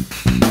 Mm-hmm.